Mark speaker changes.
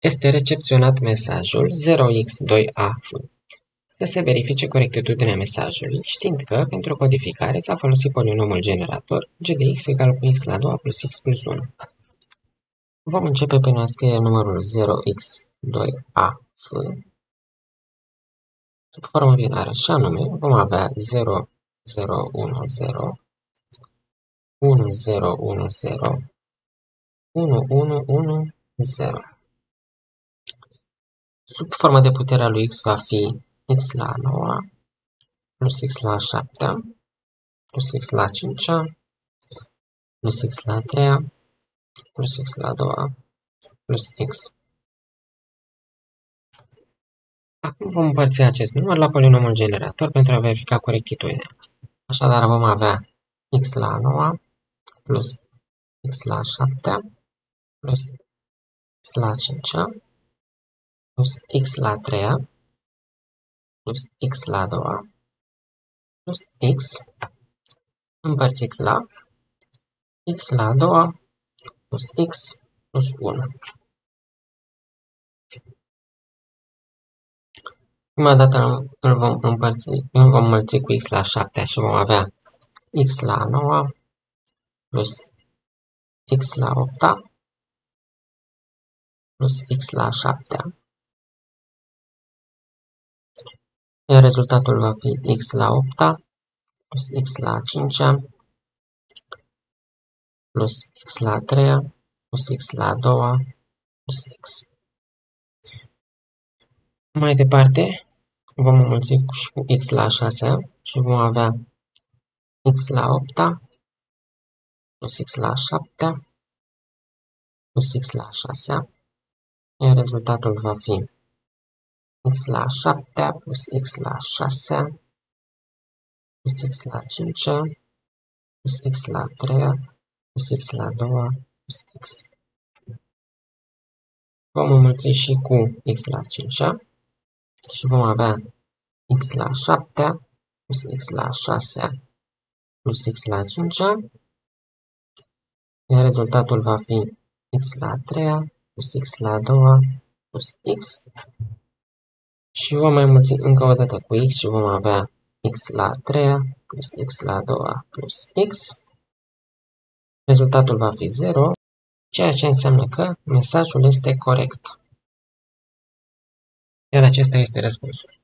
Speaker 1: Este recepționat mesajul 0x2af. Să se verifice corectitudinea mesajului, știind că, pentru codificare, s-a folosit polinomul generator g de x egal cu x la 2 plus x plus 1. Vom începe prin a scrie numărul 0x2af sub formă binară și anume vom avea 0, 0, 1, 0, 1, 0, 1, 0, 1, 1, 1, 0. Sub forma de putere a lui x va fi x la 9 plus x la 7 plus x la 5 plus x la 3 plus x la 2 plus x. Acum vom împărți acest număr la polinomul generator pentru a verifica corectitudinea. Așadar vom avea x la 9 plus x la 7 plus x la 5 plus x la 3 plus x la 2 plus x împărțit la x la 2 plus x plus 1. Prima dată îl vom împărți, îl vom mulți cu x la 7 și vom avea x la 9 plus x la 8 plus x la 7. Iar rezultatul va fi x la 8 plus x la 5 plus x la 3 plus x la 2 plus x. Mai departe, vom înmulți și cu x la 6 și vom avea x la 8 plus x la 7 plus x la 6 iar rezultatul va fi x la 7 plus x la 6 plus x la 5 plus x la 3 plus x la 2 plus x. Vom înmulți și cu x la 5 și vom avea x la 7 plus x la 6 plus x la 5 iar rezultatul va fi x la 3 plus x la 2 plus x și vom mai mulți încă o dată cu x și vom avea x la 3 plus x la 2 plus x. Rezultatul va fi 0, ceea ce înseamnă că mesajul este corect. Iar acesta este răspunsul.